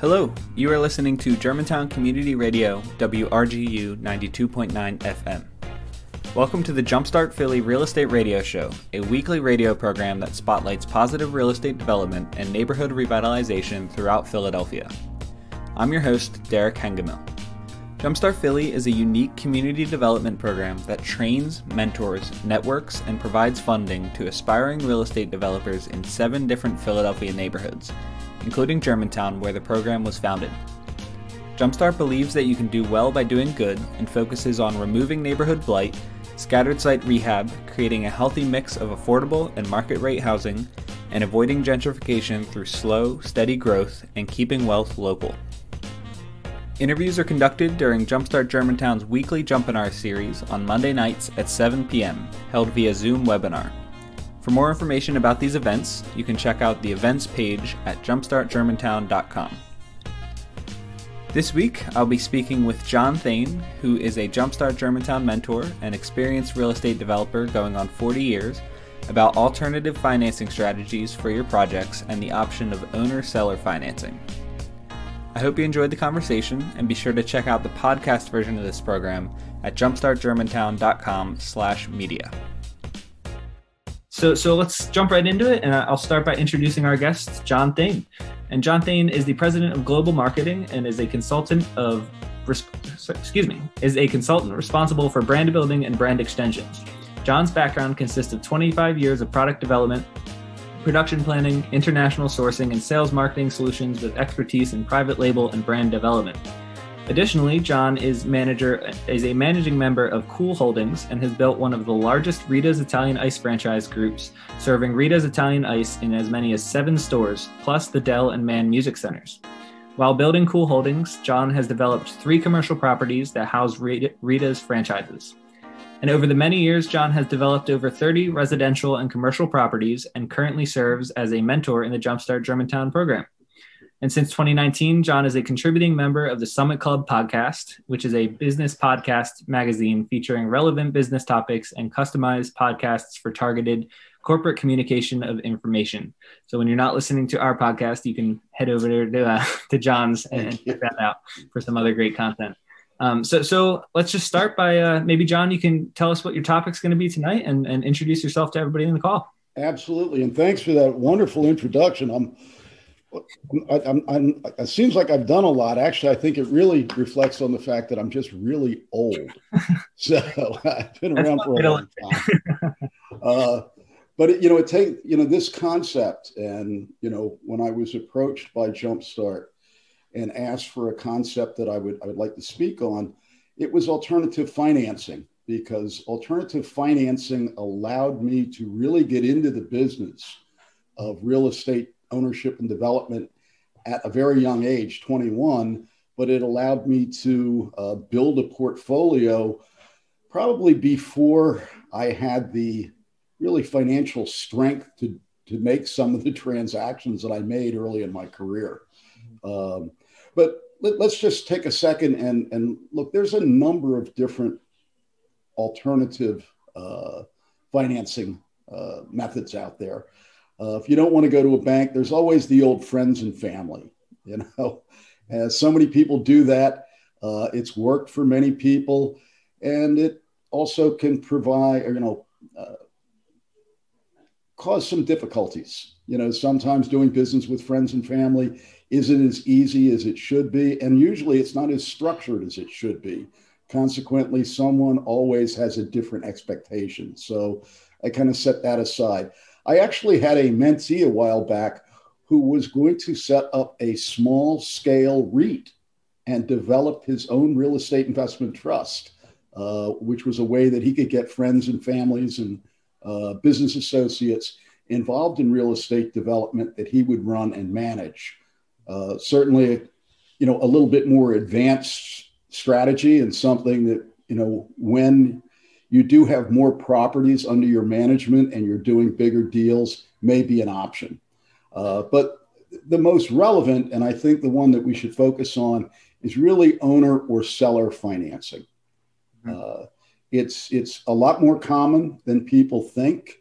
Hello, you are listening to Germantown Community Radio, WRGU 92.9 FM. Welcome to the Jumpstart Philly Real Estate Radio Show, a weekly radio program that spotlights positive real estate development and neighborhood revitalization throughout Philadelphia. I'm your host, Derek Hengemil. Jumpstart Philly is a unique community development program that trains, mentors, networks, and provides funding to aspiring real estate developers in seven different Philadelphia neighborhoods including Germantown, where the program was founded. Jumpstart believes that you can do well by doing good and focuses on removing neighborhood blight, scattered site rehab, creating a healthy mix of affordable and market rate housing, and avoiding gentrification through slow, steady growth and keeping wealth local. Interviews are conducted during Jumpstart Germantown's weekly Jumpinar series on Monday nights at 7 p.m., held via Zoom webinar. For more information about these events, you can check out the events page at jumpstartgermantown.com. This week, I'll be speaking with John Thain, who is a Jumpstart Germantown mentor and experienced real estate developer going on 40 years, about alternative financing strategies for your projects and the option of owner seller financing. I hope you enjoyed the conversation and be sure to check out the podcast version of this program at jumpstartgermantown.com/media. So, so let's jump right into it, and I'll start by introducing our guest, John Thain. And John Thain is the president of global marketing and is a consultant of, excuse me, is a consultant responsible for brand building and brand extensions. John's background consists of 25 years of product development, production planning, international sourcing, and sales marketing solutions with expertise in private label and brand development. Additionally, John is manager is a managing member of Cool Holdings and has built one of the largest Rita's Italian Ice franchise groups, serving Rita's Italian Ice in as many as seven stores, plus the Dell and Mann Music Centers. While building Cool Holdings, John has developed three commercial properties that house Rita's franchises. And over the many years, John has developed over 30 residential and commercial properties and currently serves as a mentor in the Jumpstart Germantown program. And since 2019, John is a contributing member of the Summit Club podcast, which is a business podcast magazine featuring relevant business topics and customized podcasts for targeted corporate communication of information. So when you're not listening to our podcast, you can head over to, uh, to John's and check that out for some other great content. Um, so, so let's just start by uh, maybe John, you can tell us what your topic's going to be tonight and, and introduce yourself to everybody in the call. Absolutely, and thanks for that wonderful introduction. I'm I, I'm, I'm, it seems like I've done a lot. Actually, I think it really reflects on the fact that I'm just really old. so I've been around for a long time. Uh, but it, you know, it take you know this concept, and you know, when I was approached by Jumpstart and asked for a concept that I would I would like to speak on, it was alternative financing because alternative financing allowed me to really get into the business of real estate ownership and development at a very young age, 21, but it allowed me to uh, build a portfolio probably before I had the really financial strength to, to make some of the transactions that I made early in my career. Um, but let, us just take a second and, and look, there's a number of different alternative uh, financing uh, methods out there. Uh, if you don't want to go to a bank, there's always the old friends and family. You know, as so many people do that. Uh, it's worked for many people, and it also can provide, or, you know, uh, cause some difficulties. You know, sometimes doing business with friends and family isn't as easy as it should be, and usually it's not as structured as it should be. Consequently, someone always has a different expectation. So I kind of set that aside. I actually had a mentee a while back who was going to set up a small scale REIT and develop his own real estate investment trust, uh, which was a way that he could get friends and families and uh, business associates involved in real estate development that he would run and manage. Uh, certainly, you know, a little bit more advanced strategy and something that, you know, when you do have more properties under your management and you're doing bigger deals may be an option. Uh, but the most relevant, and I think the one that we should focus on, is really owner or seller financing. Mm-hmm. Uh, it's it's a lot more common than people think,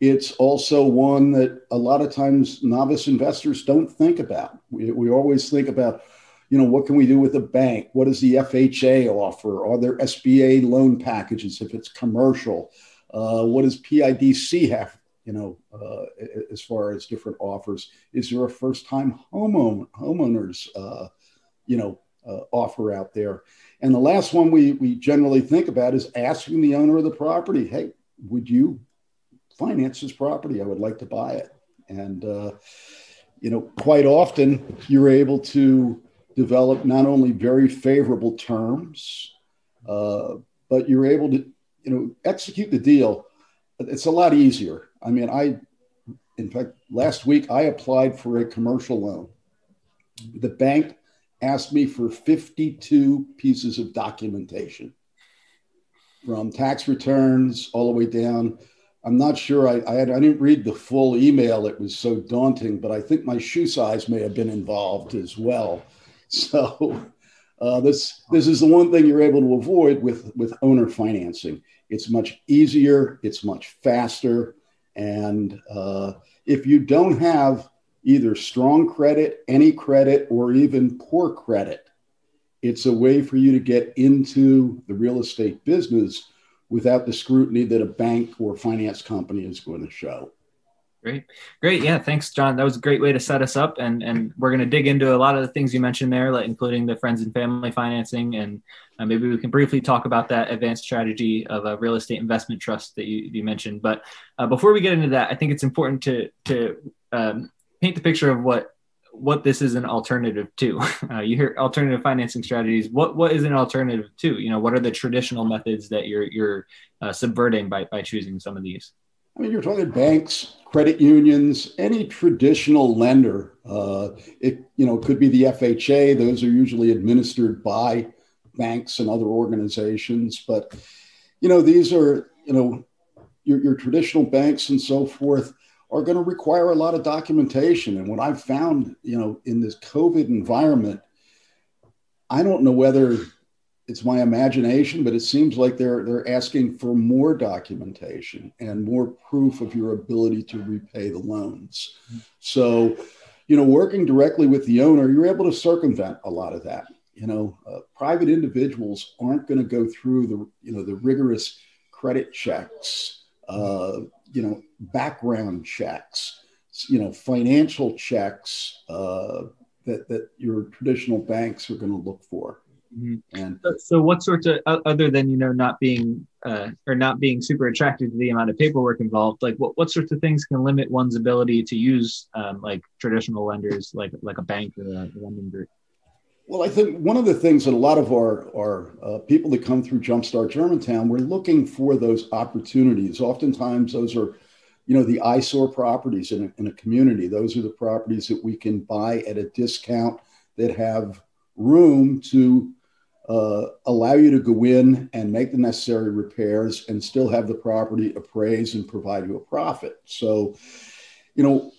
It's also one that a lot of times novice investors don't think about. We, we always think about, you know, what can we do with a bank? What does the FHA offer? Are there SBA loan packages if it's commercial? Uh, what does PIDC have, you know, uh, as far as different offers? Is there a first time homeowner, homeowners, uh, you know, uh, offer out there? And the last one we, we generally think about is asking the owner of the property, hey, would you finance this property? I would like to buy it. And, uh, you know, quite often you're able to develop not only very favorable terms, uh, but you're able to, you know, execute the deal. It's a lot easier. I mean, I, in fact, last week I applied for a commercial loan. The bank asked me for 52 pieces of documentation from tax returns all the way down. I'm not sure. I, I, had, I didn't read the full email. It was so daunting, but I think my shoe size may have been involved as well. So uh, this this is the one thing you're able to avoid with with owner financing. It's much easier. It's much faster. And uh, if you don't have either strong credit, any credit, or even poor credit. It's a way for you to get into the real estate business without the scrutiny that a bank or finance company is going to show. Great. Great. Yeah. Thanks, John. That was a great way to set us up. And, and we're going to dig into a lot of the things you mentioned there, like including the friends and family financing. And uh, maybe we can briefly talk about that advanced strategy of a real estate investment trust that you, you mentioned. But uh, before we get into that, I think it's important to, to um, paint the picture of what what this is an alternative to. Uh, you hear alternative financing strategies. What what is an alternative to? You know, what are the traditional methods that you're you're uh, subverting by by choosing some of these? I mean, you're talking banks, credit unions, any traditional lender. Uh, it you know could be the FHA. Those are usually administered by banks and other organizations. But you know, these are you know your, your traditional banks and so forth are going to require a lot of documentation. And what I've found, you know, in this COVID environment, I don't know whether it's my imagination, but it seems like they're they're asking for more documentation and more proof of your ability to repay the loans. So, you know, working directly with the owner, you're able to circumvent a lot of that. You know, uh, private individuals aren't going to go through the you know the rigorous credit checks. Uh, you know, background checks, you know, financial checks uh, that that your traditional banks are going to look for. Mm-hmm. And so, so, what sorts of other than you know not being uh, or not being super attracted to the amount of paperwork involved, like what, what sorts of things can limit one's ability to use um, like traditional lenders, like like a bank or a lending group? Well, I think one of the things that a lot of our, our uh, people that come through Jumpstart Germantown, we're looking for those opportunities. Oftentimes, those are, you know, the eyesore properties in a, in a community. Those are the properties that we can buy at a discount that have room to uh, allow you to go in and make the necessary repairs and still have the property appraised and provide you a profit. So, you know,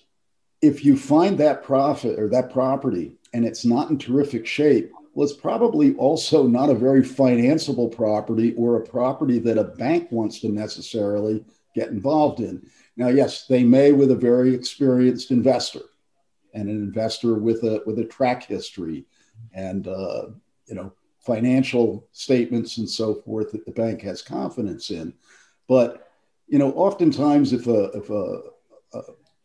if you find that profit or that property and it's not in terrific shape, well, it's probably also not a very financeable property or a property that a bank wants to necessarily get involved in. Now, yes, they may with a very experienced investor and an investor with a with a track history and uh, you know financial statements and so forth that the bank has confidence in. But you know, oftentimes if a if a, a,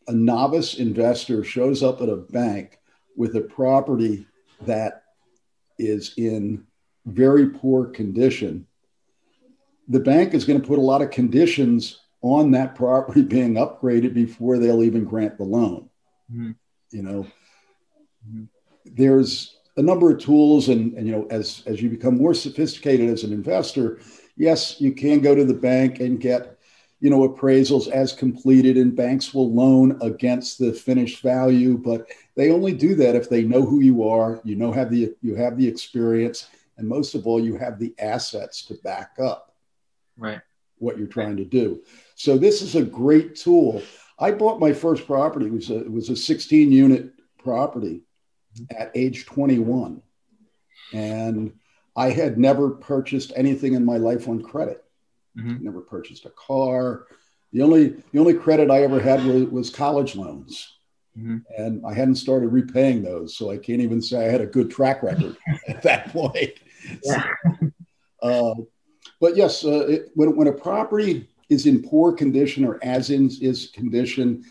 a novice investor shows up at a bank with a property that is in very poor condition, the bank is going to put a lot of conditions on that property being upgraded before they'll even grant the loan. Mm-hmm. You know, mm-hmm. there's a number of tools, and, and you know, as as you become more sophisticated as an investor, yes, you can go to the bank and get you know appraisals as completed and banks will loan against the finished value but they only do that if they know who you are you know have the you have the experience and most of all you have the assets to back up right. what you're trying to do. So this is a great tool. I bought my first property. It was a, it was a 16 unit property at age 21 and i had never purchased anything in my life on credit Mm-hmm. Never purchased a car. The only the only credit I ever had was, was college loans. Mm-hmm. And I hadn't started repaying those, so I can't even say I had a good track record at that point. Yeah. So, uh, but yes, uh, it, when, when a property is in poor condition or as in is condition,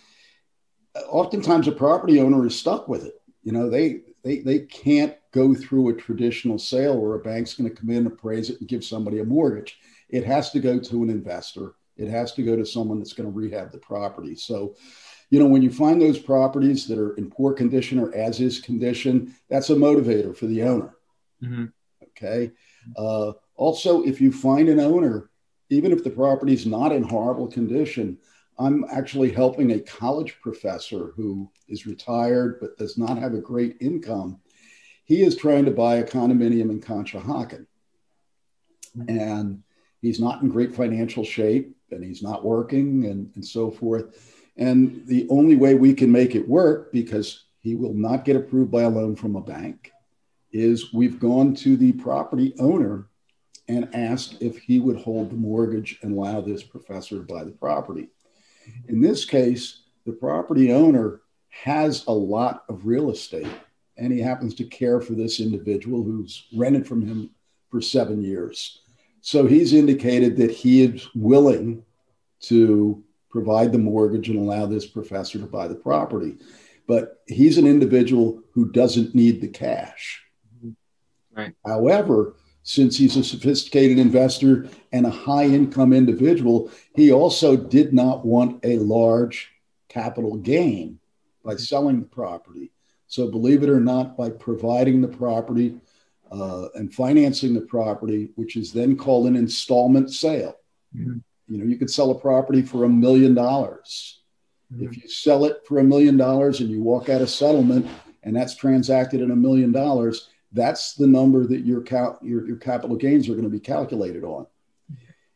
oftentimes a property owner is stuck with it. You know, they they they can't go through a traditional sale where a bank's going to come in, and appraise it, and give somebody a mortgage. It has to go to an investor. It has to go to someone that's going to rehab the property. So, you know, when you find those properties that are in poor condition or as is condition, that's a motivator for the owner. Mm-hmm. Okay. Uh, also, if you find an owner, even if the property is not in horrible condition, I'm actually helping a college professor who is retired but does not have a great income. He is trying to buy a condominium in Conshohocken. And he's not in great financial shape and he's not working and, and so forth. And the only way we can make it work, because he will not get approved by a loan from a bank, is we've gone to the property owner and asked if he would hold the mortgage and allow this professor to buy the property. In this case, the property owner has a lot of real estate and he happens to care for this individual who's rented from him for seven years. So he's indicated that he is willing to provide the mortgage and allow this professor to buy the property. But he's an individual who doesn't need the cash. Right. However, since he's a sophisticated investor and a high income individual, he also did not want a large capital gain by selling the property. So, believe it or not, by providing the property uh, and financing the property, which is then called an installment sale. Mm-hmm. You know, you could sell a property for a million dollars. Mm-hmm. If you sell it for a million dollars and you walk out of settlement and that's transacted at a million dollars, that's the number that your, cal- your, your capital gains are going to be calculated on.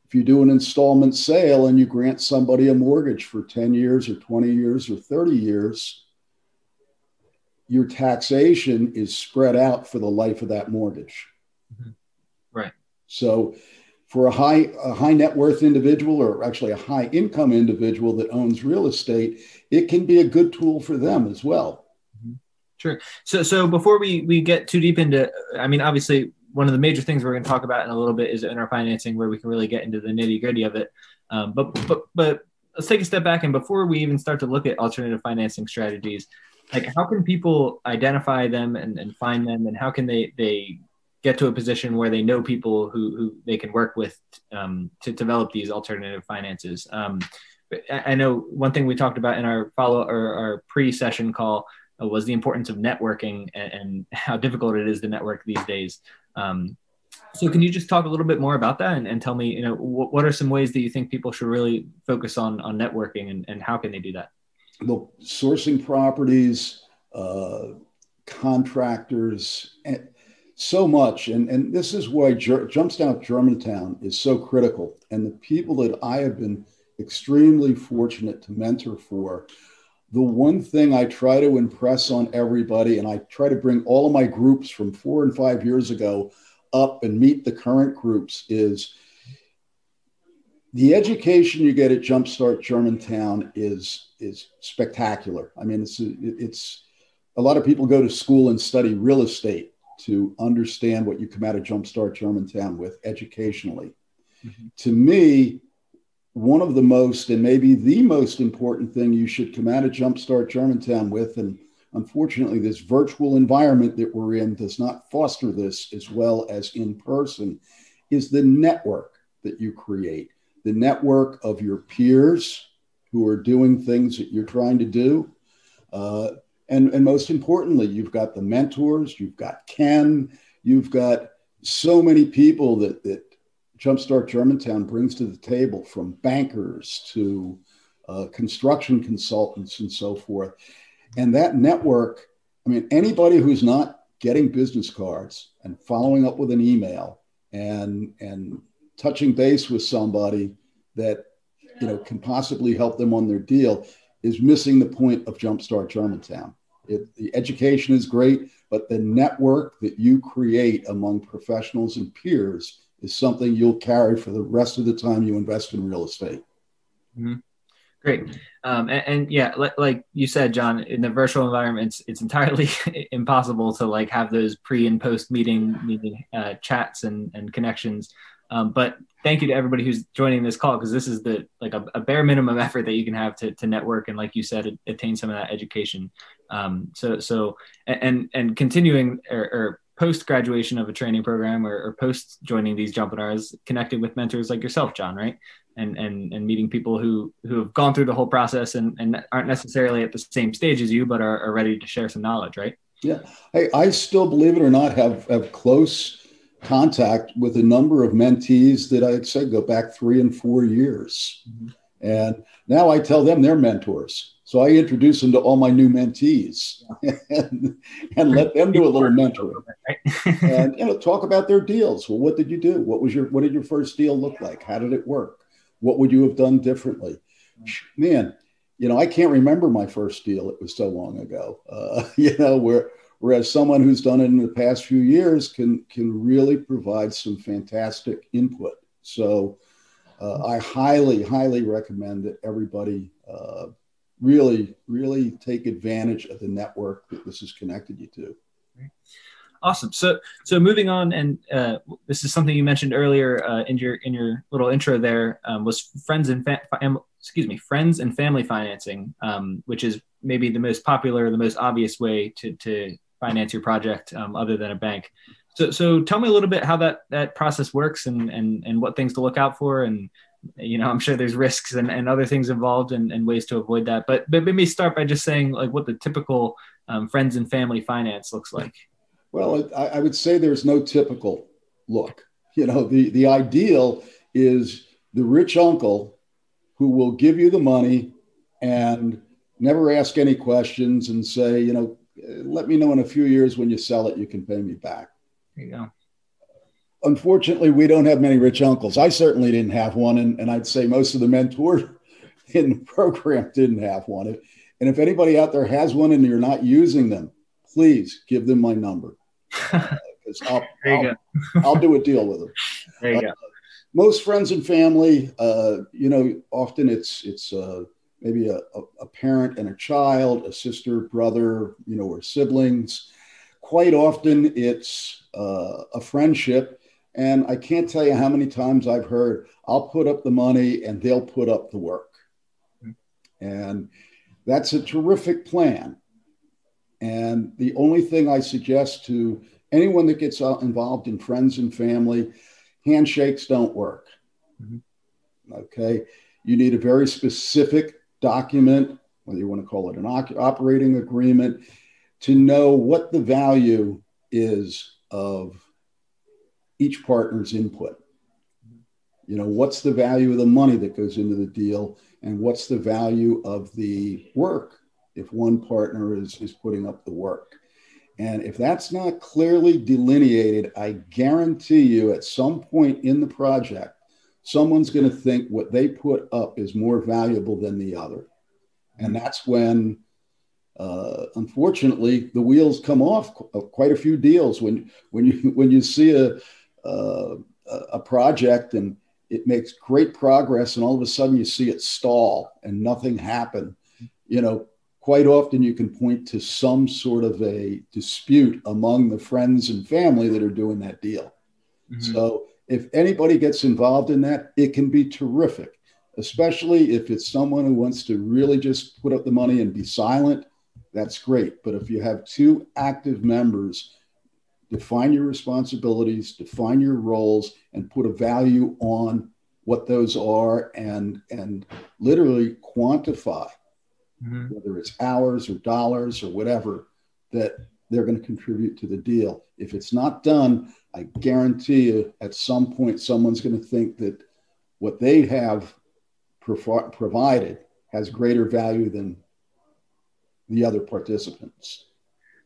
If you do an installment sale and you grant somebody a mortgage for 10 years or 20 years or 30 years, your taxation is spread out for the life of that mortgage. Mm-hmm. Right. So for a high a high net worth individual or actually a high income individual that owns real estate, it can be a good tool for them as well. Sure. So, so before we we get too deep into, I mean, obviously, one of the major things we're going to talk about in a little bit is owner financing, where we can really get into the nitty gritty of it. Um, but but but let's take a step back, and before we even start to look at alternative financing strategies, like how can people identify them and, and find them, and how can they they get to a position where they know people who who they can work with um, to develop these alternative finances. Um, I know one thing we talked about in our follow or our pre-session call was the importance of networking and, and, how difficult it is to network these days. Um, so can you just talk a little bit more about that and, and tell me, you know, what, what, are some ways that you think people should really focus on on networking and, and how can they do that? Well, sourcing properties, uh, contractors, and so much. And, and this is why Ger- Jumpstart Germantown is so critical. And the people that I have been extremely fortunate to mentor for the one thing I try to impress on everybody, and I try to bring all of my groups from four and five years ago up and meet the current groups, is the education you get at Jumpstart Germantown is is spectacular. I mean, it's it's a lot of people go to school and study real estate to understand what you come out of Jumpstart Germantown with educationally. Mm-hmm. To me, one of the most and maybe the most important thing you should come out of Jumpstart Germantown with, and unfortunately, this virtual environment that we're in does not foster this as well as in person, is the network that you create, the network of your peers who are doing things that you're trying to do. Uh, and, and most importantly, you've got the mentors, you've got Ken, you've got so many people that, that Jumpstart Germantown brings to the table from bankers to uh, construction consultants and so forth. And that network, I mean, anybody who's not getting business cards and following up with an email and, and touching base with somebody that you know can possibly help them on their deal is missing the point of Jumpstart Germantown. It, the education is great, but the network that you create among professionals and peers is something you'll carry for the rest of the time you invest in real estate. Mm-hmm. Great. Um, and, and, yeah, like, like, you said, John, in the virtual environment, it's, entirely impossible to like have those pre and post meeting meeting uh, chats and, and connections. Um, but thank you to everybody who's joining this call because this is the like a, a, bare minimum effort that you can have to, to network and like you said, attain some of that education. Um, so so and and continuing or, or post graduation of a training program or, or post joining these Jumpinars, connecting with mentors like yourself, John, right? and and and meeting people who who have gone through the whole process and, and aren't necessarily at the same stage as you but are, are ready to share some knowledge right yeah I, i still believe it or not have have close contact with a number of mentees that i said go back three and four years mm-hmm. and now i tell them they're mentors so i introduce them to all my new mentees and, and let them do a little mentoring. and you know talk about their deals. Well what did you do? What was your what did your first deal look like? How did it work? What would you have done differently? Man, you know, I can't remember my first deal. It was so long ago. Uh, you know, where whereas someone who's done it in the past few years can can really provide some fantastic input. So uh, I highly, highly recommend that everybody uh, really, really take advantage of the network that this has connected you to. Awesome. So, so moving on, and uh, this is something you mentioned earlier uh, in your in your little intro. There um, was friends and fa- fam- excuse me, friends and family financing, um, which is maybe the most popular, the most obvious way to to finance your project, um, other than a bank. So, so tell me a little bit how that that process works, and and and what things to look out for, and you know, I'm sure there's risks and, and other things involved, and, and ways to avoid that. But but maybe start by just saying like what the typical um, friends and family finance looks like. Well, I, I would say there's no typical look. You know, the, the ideal is the rich uncle who will give you the money and never ask any questions and say, you know, let me know in a few years when you sell it, you can pay me back. There you go. Unfortunately, we don't have many rich uncles. I certainly didn't have one. And, and I'd say most of the mentors in the program didn't have one. And if anybody out there has one and you're not using them, please give them my number because I'll, I'll, I'll, do a deal with them. There you uh, go. Most friends and family, uh, you know, often it's it's uh, maybe a, a, parent and a child, a sister, brother, you know, or siblings. Quite often it's uh, a friendship. And I can't tell you how many times I've heard, I'll put up the money and they'll put up the work. And that's a terrific plan. And the only thing I suggest to anyone that gets involved in friends and family, handshakes don't work. Mm-hmm. Okay. You need a very specific document, whether you want to call it an operating agreement, to know what the value is of each partner's input. You know, what's the value of the money that goes into the deal, and what's the value of the work if one partner is, is putting up the work. And if that's not clearly delineated, I guarantee you at some point in the project, someone's going to think what they put up is more valuable than the other. And that's when, uh, unfortunately, the wheels come off of quite a few deals. When, when, you, when you see a, uh, a project and it makes great progress, and all of a sudden you see it stall and nothing happen, you know, quite often you can point to some sort of a dispute among the friends and family that are doing that deal. Mm-hmm. So if anybody gets involved in that, it can be terrific, especially if it's someone who wants to really just put up the money and be silent. That's great. But if you have two active members, define your responsibilities, define your roles, and put a value on what those are and, and literally quantify mm-hmm. whether it's hours or dollars or whatever, that they're going to contribute to the deal. If it's not done, I guarantee you at some point someone's going to think that what they have pro- provided has greater value than the other participants.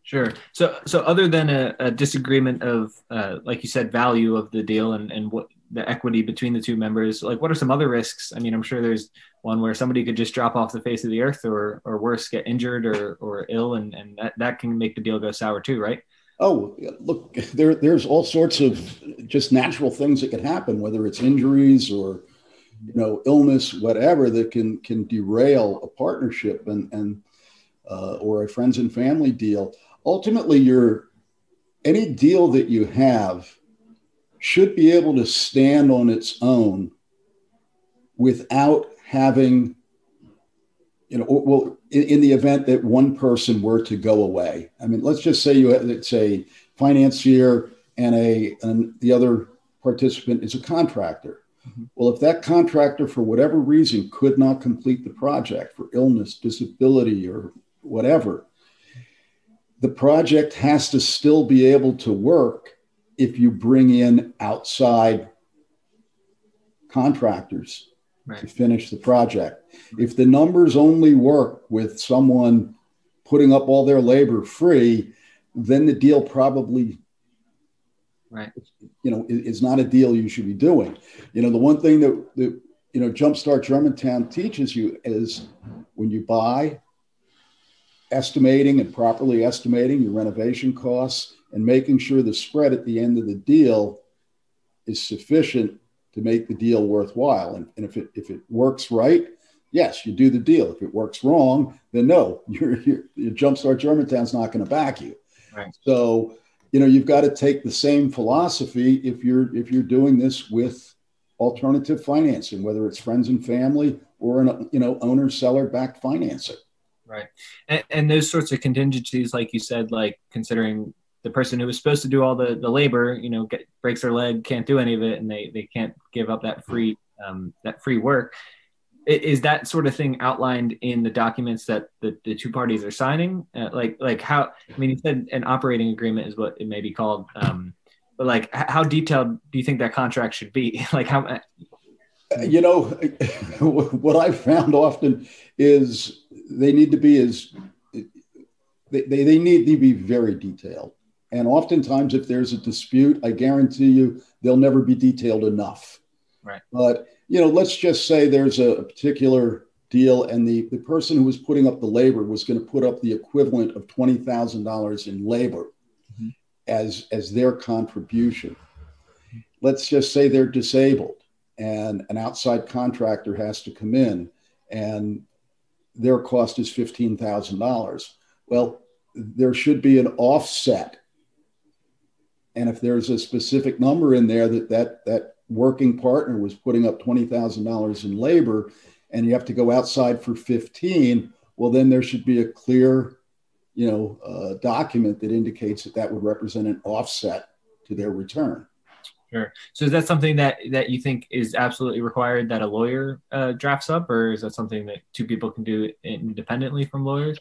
Sure. So, so other than a, a disagreement of, uh, like you said, value of the deal and, and what the equity between the two members, like what are some other risks? I mean, I'm sure there's one where somebody could just drop off the face of the earth or, or worse, get injured or, or ill. And, and that, that can make the deal go sour too, right? Oh, look, there, there's all sorts of just natural things that could happen, whether it's injuries or, you know, illness, whatever that can can derail a partnership and and uh, or a friends and family deal. Ultimately, your any deal that you have should be able to stand on its own without having you know well in, in, the event that one person were to go away i mean let's just say you it's a financier and a and the other participant is a contractor mm-hmm. well if that contractor for whatever reason could not complete the project for illness disability or whatever the project has to still be able to work if you bring in outside contractors right. to finish the project. If the numbers only work with someone putting up all their labor free, then the deal probably right you know is not a deal you should be doing you know the one thing that, that you know jumpstart germantown teaches you is when you buy estimating and properly estimating your renovation costs and making sure the spread at the end of the deal is sufficient to make the deal worthwhile. And, and if it if it works right, yes, you do the deal. If it works wrong, then no, your your, your Jumpstart Germantown's not going to back you. Right. So, you know, you've got to take the same philosophy if you're if you're doing this with alternative financing, whether it's friends and family or an you know owner seller backed financing. Right. And, and those sorts of contingencies, like you said, like considering the person who was supposed to do all the, the labor, you know, get, breaks their leg, can't do any of it, and they, they can't give up that free um, that free work. Is that sort of thing outlined in the documents that the, the two parties are signing? Uh, like like how? I mean, you said an operating agreement is what it may be called, um, but like how detailed do you think that contract should be? like how? Uh, you know, what I've found often is they need to be as they, they, they need to be very detailed and oftentimes, if there's a dispute, I guarantee you they'll never be detailed enough. Right. But you know, let's just say there's a particular deal, and the, the person who was putting up the labor was going to put up the equivalent of twenty thousand dollars in labor mm-hmm. as as their contribution. Let's just say they're disabled, and an outside contractor has to come in, and their cost is fifteen thousand dollars. Well, there should be an offset and if there's a specific number in there that that that working partner was putting up twenty thousand dollars in labor, and you have to go outside for fifteen, well then there should be a clear, you know, uh, document that indicates that that would represent an offset to their return. Sure. So is that something that that you think is absolutely required that a lawyer uh, drafts up, or is that something that two people can do independently from lawyers?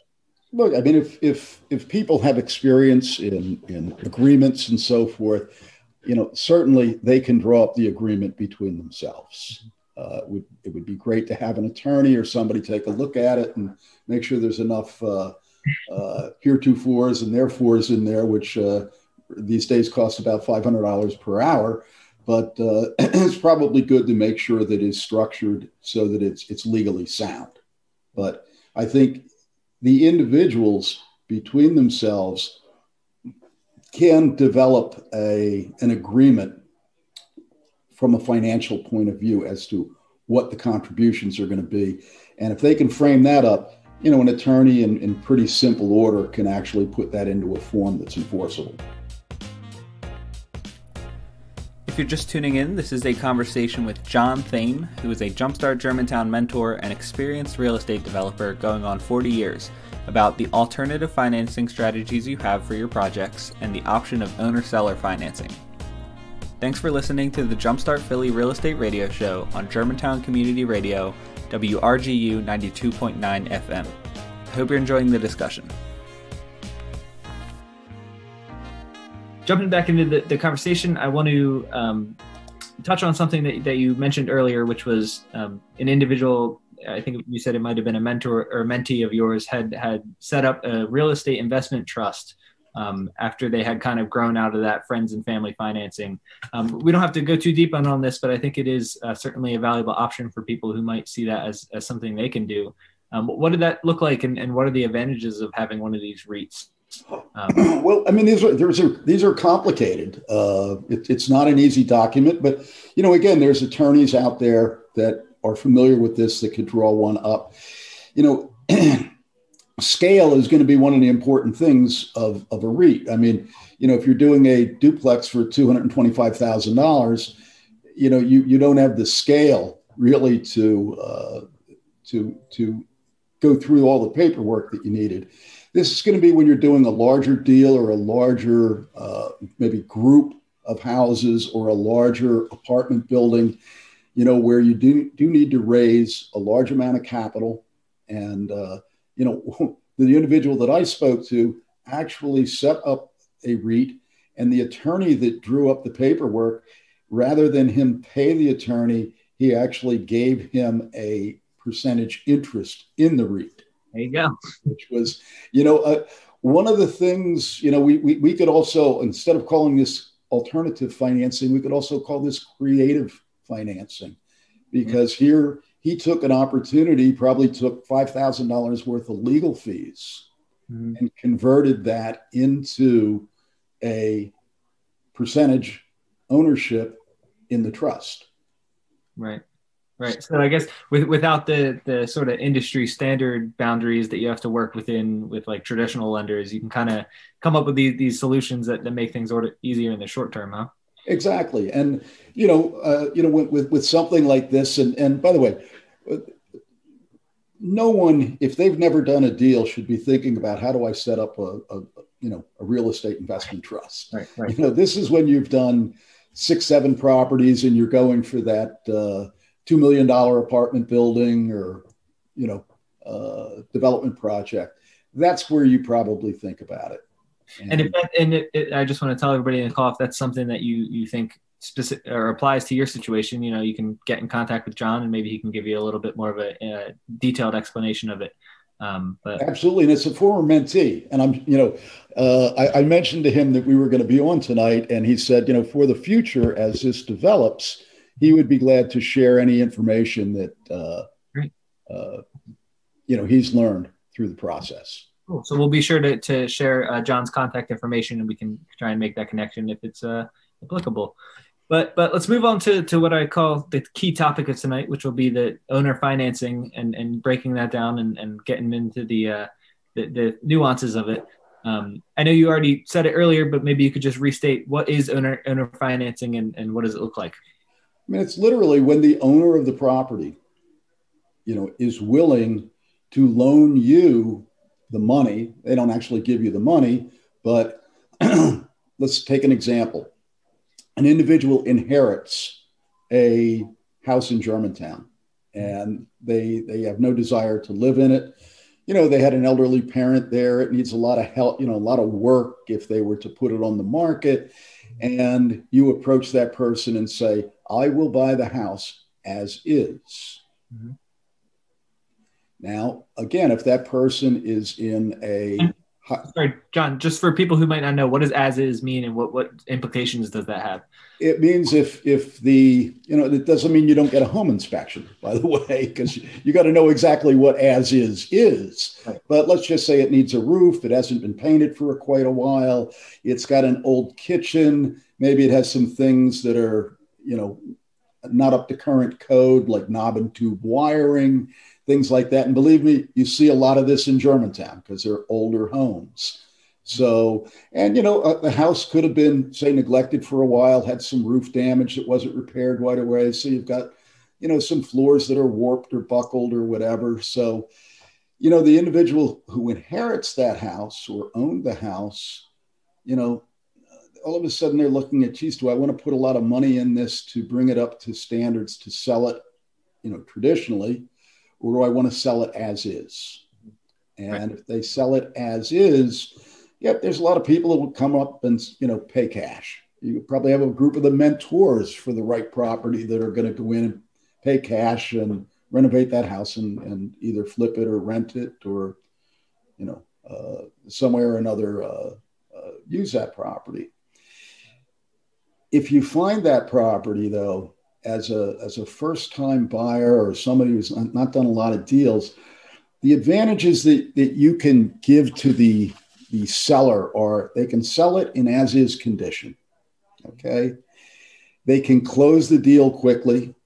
look, I mean, if if if people have experience in in agreements and so forth, you know, certainly they can draw up the agreement between themselves. Uh, it would it would be great to have an attorney or somebody take a look at it and make sure there's enough uh, uh, heretofores and therefores in there, which uh, these days cost about five hundred dollars per hour. But uh, it's probably good to make sure that it's structured so that it's it's legally sound. But I think the individuals between themselves can develop a, an agreement from a financial point of view as to what the contributions are going to be. And if they can frame that up, you know, an attorney in, in pretty simple order can actually put that into a form that's enforceable. If you're just tuning in, this is a conversation with John Thain, who is a Jumpstart Germantown mentor and experienced real estate developer going on 40 years, about the alternative financing strategies you have for your projects and the option of owner seller financing. Thanks for listening to the Jumpstart Philly Real Estate Radio Show on Germantown Community Radio, WRGU 92.9 FM. I hope you're enjoying the discussion. Jumping back into the, the conversation, I want to um, touch on something that, that you mentioned earlier, which was um, an individual. I think you said it might have been a mentor or mentee of yours had had set up a real estate investment trust um, after they had kind of grown out of that friends and family financing. Um, we don't have to go too deep on, on this, but I think it is uh, certainly a valuable option for people who might see that as, as something they can do. Um, what did that look like, and, and what are the advantages of having one of these REITs? Um, well, I mean, these are, these are these are complicated. Uh, it, it's not an easy document, but you know, again, there's attorneys out there that are familiar with this that could draw one up. You know, scale is going to be one of the important things of, of a REIT. I mean, you know, if you're doing a duplex for $225,000, you know, you, you don't have the scale really to, uh, to, to go through all the paperwork that you needed. This is going to be when you're doing a larger deal or a larger, uh, maybe group of houses or a larger apartment building, you know, where you do, do need to raise a large amount of capital. And, uh, you know, the individual that I spoke to actually set up a REIT, and the attorney that drew up the paperwork, rather than him pay the attorney, he actually gave him a percentage interest in the REIT. There you go. Which was, you know, uh, one of the things, you know, we, we, we could also, instead of calling this alternative financing, we could also call this creative financing because mm-hmm. here he took an opportunity, probably took $5,000 worth of legal fees mm-hmm. and converted that into a percentage ownership in the trust. Right. Right. So I guess with, without the the sort of industry standard boundaries that you have to work within with like traditional lenders, you can kind of come up with these, these solutions that, that make things order easier in the short term, huh? Exactly. And you know, uh, you know, with, with, with something like this, and and by the way, no one, if they've never done a deal, should be thinking about how do I set up a, a you know a real estate investment trust. Right, right. You know, this is when you've done six, seven properties, and you're going for that. Uh, two million dollar apartment building or you know uh, development project, that's where you probably think about it. And, and if that, and it, it, I just want to tell everybody in the call if that's something that you you think specific or applies to your situation, you know, you can get in contact with John and maybe he can give you a little bit more of a, a detailed explanation of it. Um, but absolutely, and it's a former mentee, and I'm, you know, uh, I, I, mentioned to him that we were going to be on tonight, and he said, you know, for the future as this develops, he would be glad to share any information that uh, uh, you know he's learned through the process. Cool. So we'll be sure to, to share uh, John's contact information, and we can try and make that connection if it's uh, applicable. But but let's move on to, to what I call the key topic of tonight, which will be the owner financing and, and breaking that down and, and getting into the, uh, the, the nuances of it. Um, I know you already said it earlier, but maybe you could just restate what is owner owner financing and, and what does it look like? I mean, it's literally when the owner of the property, you know, is willing to loan you the money. They don't actually give you the money, but let's take an example. An individual inherits a house in Germantown and they they have no desire to live in it. You know, they had an elderly parent there. It needs a lot of help, you know, a lot of work if they were to put it on the market. And you approach that person and say, I will buy the house as is. Mm-hmm. Now, again, if that person is in a Sorry, John, just for people who might not know, what does as is mean and what, what implications does that have? It means if if the you know it doesn't mean you don't get a home inspection, by the way, because you, got to know exactly what as is is. Right. But let's just say it needs a roof, it hasn't been painted for quite a while, it's got an old kitchen, maybe it has some things that are you know, not up to current code, like knob and tube wiring, things like that. And believe me, you see a lot of this in Germantown because they're older homes. So, and you know, the house could have been, say, neglected for a while, had some roof damage that wasn't repaired right away. So you've got, you know, some floors that are warped or buckled or whatever. So, you know, the individual who inherits that house or owned the house, you know, all of a sudden they're looking at, geez, do I want to put a lot of money in this to bring it up to standards to sell it, you know, traditionally, or do I want to sell it as is? And right. if they sell it as is, yep, there's a lot of people that will come up and you know pay cash. You probably have a group of the mentors for the right property that are going to go in and pay cash and renovate that house and, and either flip it or rent it or you know uh, somewhere or another uh, uh, use that property. If you find that property though, as a, as a first time buyer or somebody who's not done a lot of deals, the advantages that, that you can give to the, the seller are they can sell it in as is condition. Okay. They can close the deal quickly.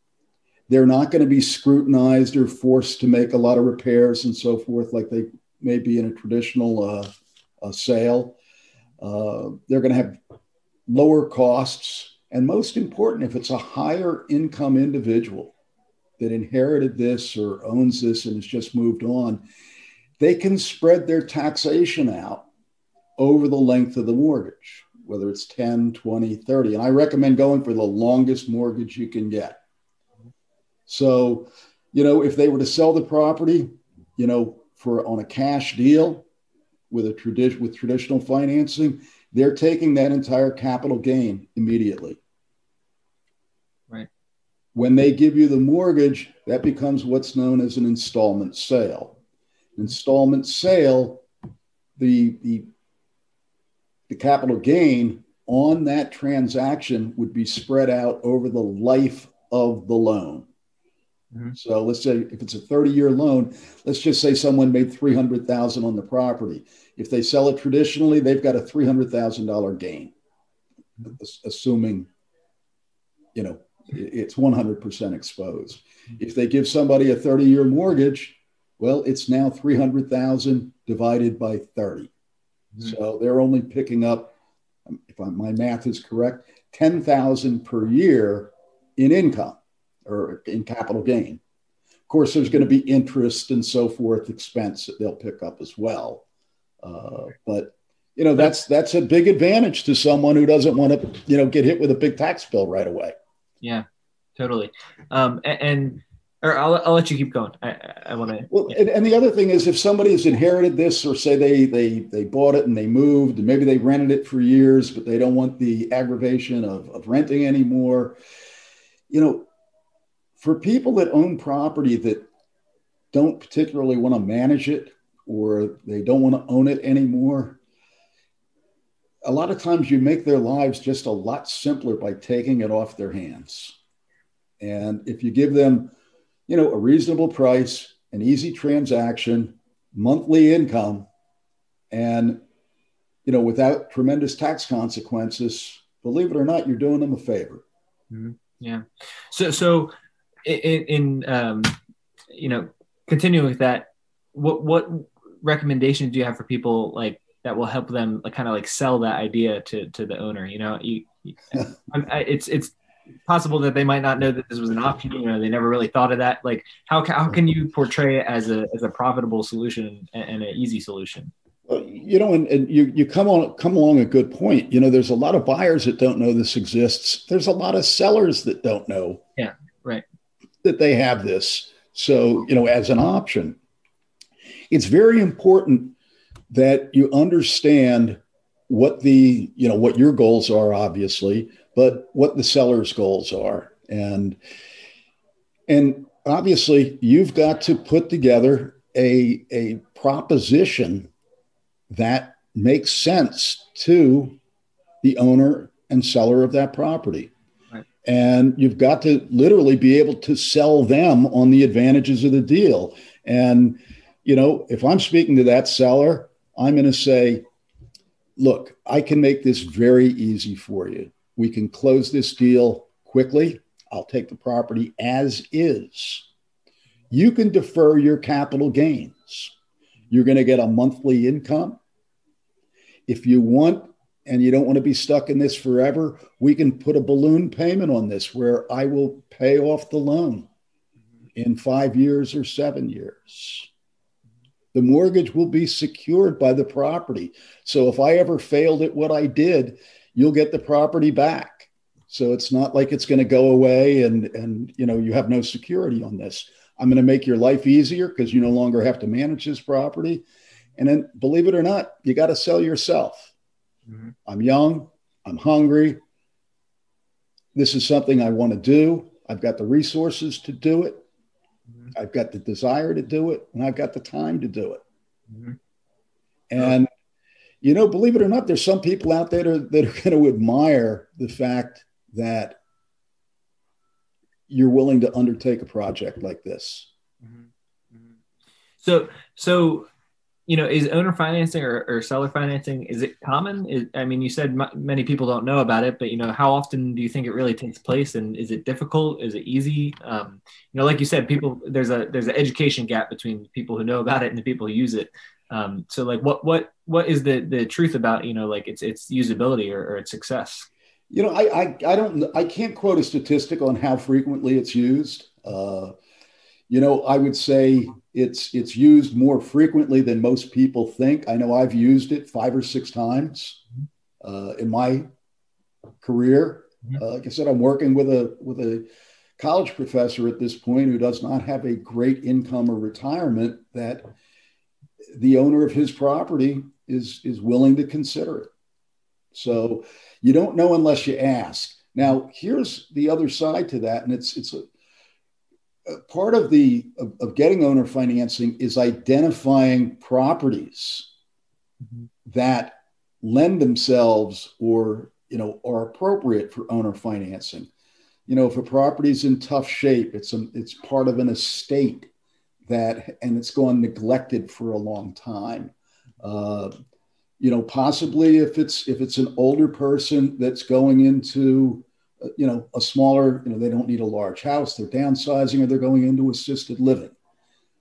They're not going to be scrutinized or forced to make a lot of repairs and so forth, like they may be in a traditional uh, sale. Uh, they're going to have lower costs. And most important, if it's a higher income individual that inherited this or owns this and has just moved on, they can spread their taxation out over the length of the mortgage, whether it's 10, 20, 30. And I recommend going for the longest mortgage you can get. So, you know, if they were to sell the property, you know, for on a cash deal with a tradition with traditional financing, they're taking that entire capital gain immediately. Right. When they give you the mortgage, that becomes what's known as an installment sale. Installment sale, the, the, the capital gain on that transaction would be spread out over the life of the loan. Mm-hmm. So let's say if it's a 30 year loan, let's just say someone made 300,000 on the property. If they sell it traditionally, they've got a $300,000 gain, assuming, you know, it's 100% exposed. If they give somebody a 30 year mortgage, well, it's now 300,000 divided by 30. Mm-hmm. So they're only picking up, if my math is correct, 10,000 per year in income or in capital gain. Of course, there's going to be interest and so forth, expense that they'll pick up as well. Uh, but you know that's that's a big advantage to someone who doesn't want to you know get hit with a big tax bill right away. Yeah, totally. Um, and, and or I'll, I'll let you keep going. I, I want to. Well, yeah. and, and, the other thing is, if somebody has inherited this, or say they they they bought it and they moved, and maybe they rented it for years, but they don't want the aggravation of, of renting anymore. You know, for people that own property that don't particularly want to manage it, or they don't want to own it anymore, a lot of times you make their lives just a lot simpler by taking it off their hands. And if you give them you know, a reasonable price, an easy transaction, monthly income, and you know, without tremendous tax consequences, believe it or not, you're doing them a favor. Mm-hmm. Yeah. So, so in, in um, you know, continuing with that, what what recommendations do you have for people like that will help them like, kind of like sell that idea to to the owner? You know, you, it's it's possible that they might not know that this was an option. You know, they never really thought of that. Like, how how can you portray it as a as a profitable solution and, and an easy solution? You know, and, and you you come on come along a good point. You know, there's a lot of buyers that don't know this exists. There's a lot of sellers that don't know. Yeah, right. That they have this. So you know, as an option, it's very important that you understand what the you know what your goals are obviously but what the seller's goals are. And and obviously you've got to put together a, a proposition that makes sense to the owner and seller of that property. And you've got to literally be able to sell them on the advantages of the deal. And, you know, if I'm speaking to that seller, I'm going to say, look, I can make this very easy for you. We can close this deal quickly. I'll take the property as is. You can defer your capital gains. You're going to get a monthly income. If you want and you don't want to be stuck in this forever, we can put a balloon payment on this where I will pay off the loan in five years or seven years. The mortgage will be secured by the property. So if I ever failed at what I did, you'll get the property back. So it's not like it's going to go away and and you know you have no security on this. I'm going to make your life easier because you no longer have to manage this property. And then believe it or not, you got to sell yourself. Mm-hmm. I'm young, I'm hungry. This is something I want to do. I've got the resources to do it. Mm-hmm. I've got the desire to do it, and I've got the time to do it. Mm-hmm. And you know, believe it or not, there's some people out there that are, that are going to admire the fact that you're willing to undertake a project like this. Mm-hmm. Mm-hmm. So, so you know, is owner financing or, or seller financing is it common? Is, I mean, you said m- many people don't know about it, but you know, how often do you think it really takes place, and is it difficult? Is it easy? Um, you know, like you said, people there's a there's an education gap between people who know about it and the people who use it. Um, so, like, what what what is the the truth about you know like its its usability or, or its success? You know, I, I I don't I can't quote a statistic on how frequently it's used. Uh, you know, I would say it's it's used more frequently than most people think. I know I've used it five or six times uh, in my career. Mm-hmm. Uh, like I said, I'm working with a with a college professor at this point who does not have a great income or retirement that the owner of his property is is willing to consider it. So you don't know unless you ask. Now, here's the other side to that, and it's it's a part of the of, of, getting owner financing is identifying properties mm-hmm. that lend themselves or you know are appropriate for owner financing you know if a property is in tough shape it's a, it's part of an estate that and it's gone neglected for a long time uh, you know possibly if it's if it's an older person that's going into you know, a smaller, you know, they don't need a large house, they're downsizing or they're going into assisted living.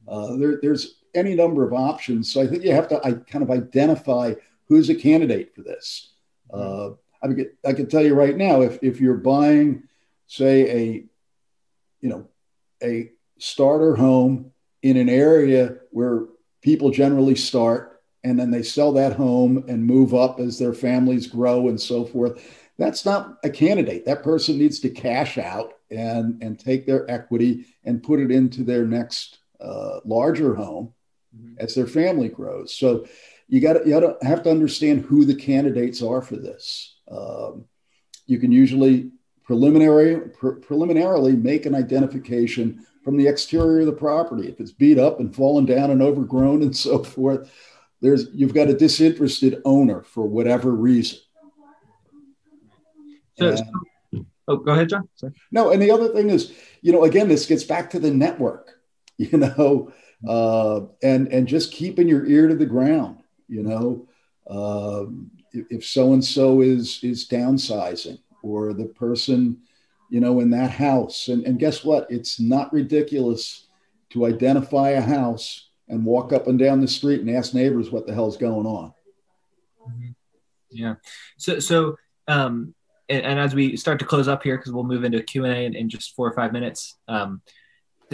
Uh, there, there's any number of options. So I think you have to I kind of identify who's a candidate for this. Uh, I, I can tell you right now, if, if you're buying, say, a, you know, a starter home in an area where people generally start and then they sell that home and move up as their families grow and so forth that's not a candidate. That person needs to cash out and, and take their equity and put it into their next uh, larger home mm-hmm. as their family grows. So you got you to have to understand who the candidates are for this. Um, you can usually preliminary pre- preliminarily make an identification from the exterior of the property. If it's beat up and fallen down and overgrown and so forth, there's you've got a disinterested owner for whatever reason. So, oh, go ahead, John. Sorry. No, and the other thing is, you know, again, this gets back to the network, you know, uh, and and just keeping your ear to the ground, you know, uh, if so and so is is downsizing or the person, you know, in that house, and and guess what? It's not ridiculous to identify a house and walk up and down the street and ask neighbors what the hell's going on. Mm-hmm. Yeah. So so um, and, and, as we start to close up here, because we'll move into Q and A in, in, just four or five minutes. Um,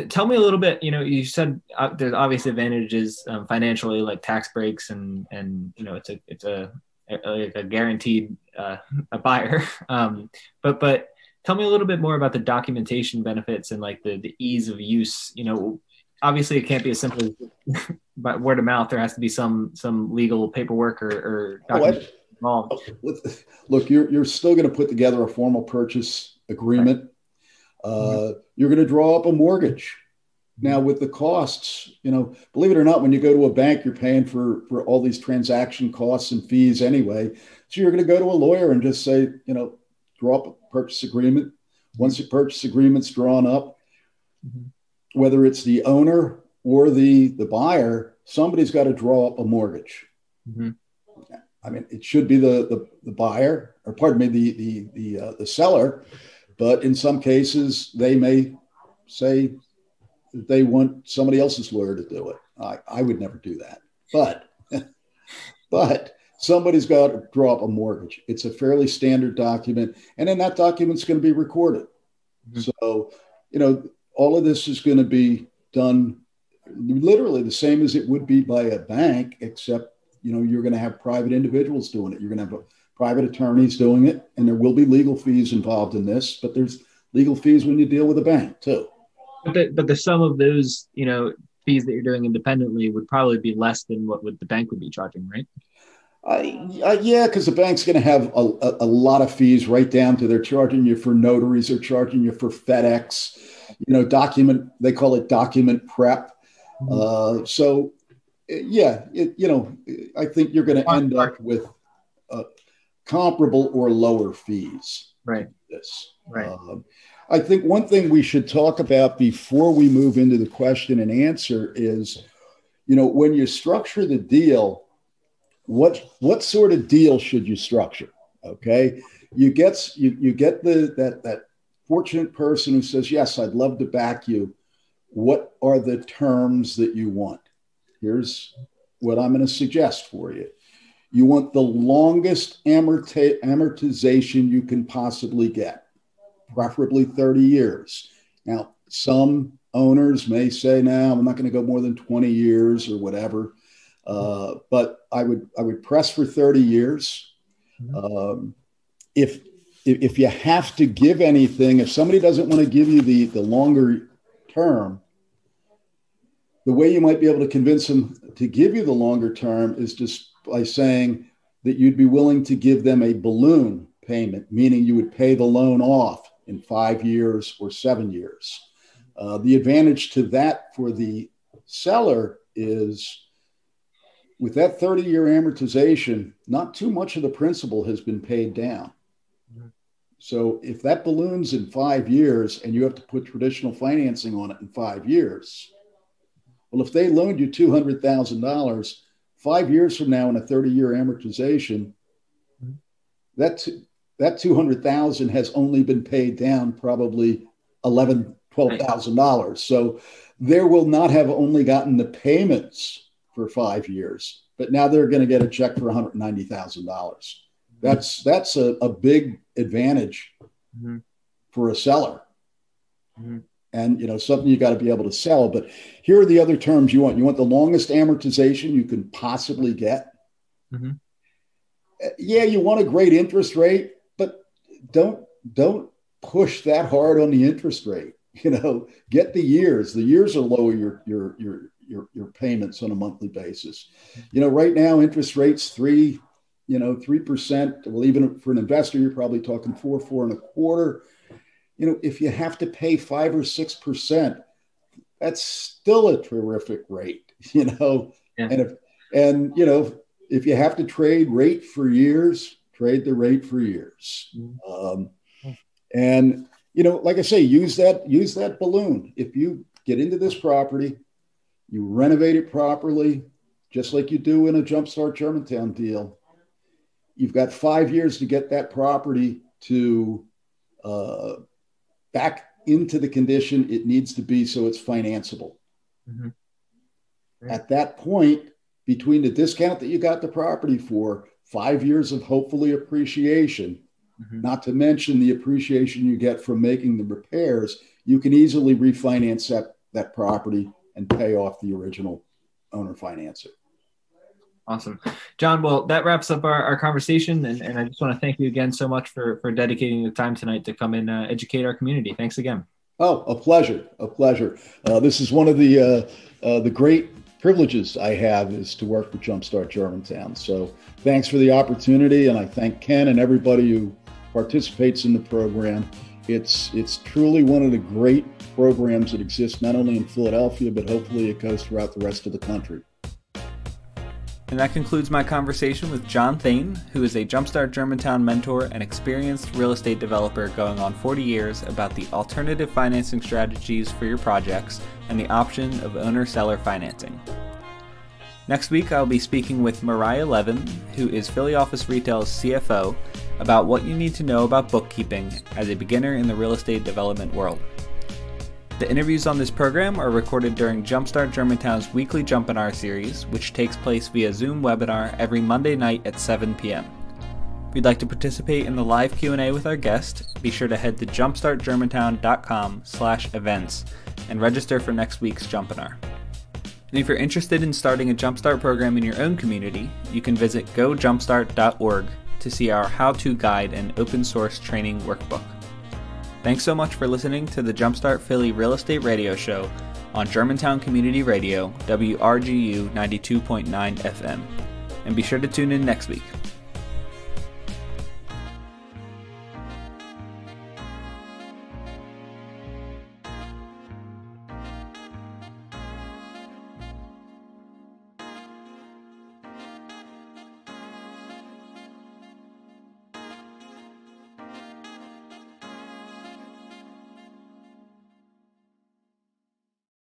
tell me a little bit. You know, you said uh, there's obvious advantages um, financially, like tax breaks, and and you know, it's a it's a a, a guaranteed uh, a buyer. Um, but but tell me a little bit more about the documentation benefits and like the the ease of use. You know, obviously it can't be as simple as by word of mouth. There has to be some some legal paperwork or, or oh, involved. Look, you're, you're still going to put together a formal purchase agreement. Right. Uh, mm-hmm. You're going to draw up a mortgage. Now, with the costs, you know, believe it or not, when you go to a bank, you're paying for for all these transaction costs and fees anyway. So you're going to go to a lawyer and just say, you know, draw up a purchase agreement. Once the purchase agreement's drawn up, mm-hmm. whether it's the owner or the the buyer, somebody's got to draw up a mortgage. Mm-hmm. I mean, it should be the, the, the buyer, or pardon me, the, the, the, uh, the seller. But in some cases, they may say that they want somebody else's lawyer to do it. I, I would never do that. But, but somebody's got to draw up a mortgage. It's a fairly standard document. And then that document's going to be recorded. Mm-hmm. So, you know, all of this is going to be done literally the same as it would be by a bank, except you know you're going to have private individuals doing it you're going to have private attorneys doing it and there will be legal fees involved in this but there's legal fees when you deal with a bank too but the, but the sum of those you know fees that you're doing independently would probably be less than what would the bank would be charging right uh, uh, yeah, because the bank's going to have a, a, a, lot of fees right down to they're charging you for notaries, they're charging you for FedEx, you know, document, they call it document prep. Mm-hmm. Uh, so yeah, it, you know, I think you're going to end up with uh, comparable or lower fees. Right. This. Right. Um, I think one thing we should talk about before we move into the question and answer is, you know, when you structure the deal, what what sort of deal should you structure? Okay, you get you you get the that that fortunate person who says, "Yes, I'd love to back you." What are the terms that you want? Here's what I'm going to suggest for you. You want the longest amorti- amortization you can possibly get, preferably 30 years. Now, some owners may say, "Now I'm not going to go more than 20 years or whatever," uh, but I would I would press for 30 years. Mm-hmm. Um, if if you have to give anything, if somebody doesn't want to give you the the longer term, the way you might be able to convince them to give you the longer term is just by saying that you'd be willing to give them a balloon payment, meaning you would pay the loan off in five years or seven years. Uh, the advantage to that for the seller is with that 30 year amortization, not too much of the principal has been paid down. So if that balloons in five years and you have to put traditional financing on it in five years, well, if they loaned you $200,000, five years from now in a 30 year amortization, that, that 200,000 has only been paid down probably 11, $12,000. So there will not have only gotten the payments for five years, but now they're going to get a check for $190,000. That's, that's a, a big advantage mm-hmm. for a seller. Mm-hmm and you know something you got to be able to sell. But here are the other terms you want. You want the longest amortization you can possibly get? Mm-hmm. Uh, yeah you want a great interest rate but don't don't push that hard on the interest rate you know? Get the years. The years are lower your your your your, your payments on a monthly basis. You know right now interest rates three you know three percent. Well even for an investor you're probably talking four four and a quarter you know, if you have to pay five or six percent, that's still a terrific rate, you know. Yeah. And if and you know, if you have to trade rate for years, trade the rate for years. Mm-hmm. Um, and you know, like I say, use that use that balloon. If you get into this property, you renovate it properly, just like you do in a Jumpstart Germantown deal. You've got five years to get that property to uh, back into the condition it needs to be so it's financeable. Mm-hmm. Right. At that point, between the discount that you got the property for, five years of hopefully appreciation, mm-hmm. not to mention the appreciation you get from making the repairs, you can easily refinance that, that property and pay off the original owner financer. Awesome. John, well, that wraps up our, our conversation. And, and I just want to thank you again so much for, for dedicating the time tonight to come and uh, educate our community. Thanks again. Oh, a pleasure. A pleasure. Uh, this is one of the, uh, uh the great privileges I have is to work with Jumpstart Germantown. So thanks for the opportunity. And I thank Ken and everybody who participates in the program. It's, it's truly one of the great programs that exist not only in Philadelphia, but hopefully it goes throughout the rest of the country. And that concludes my conversation with John Thain, who is a Jumpstart Germantown mentor and experienced real estate developer going on 40 years about the alternative financing strategies for your projects and the option of owner seller financing. Next week, I'll be speaking with Mariah Levin, who is Philly Office Retail's CFO, about what you need to know about bookkeeping as a beginner in the real estate development world. The interviews on this program are recorded during Jumpstart Germantown's weekly Jumpinar series, which takes place via Zoom webinar every Monday night at 7 p.m. If you'd like to participate in the live Q&A with our guest, be sure to head to jumpstartgermantown.com/events and register for next week's Jumpinar. And if you're interested in starting a Jumpstart program in your own community, you can visit gojumpstart.org to see our how-to guide and open source training workbook. Thanks so much for listening to the Jumpstart Philly Real Estate Radio Show on Germantown Community Radio, WRGU 92.9 FM. And be sure to tune in next week.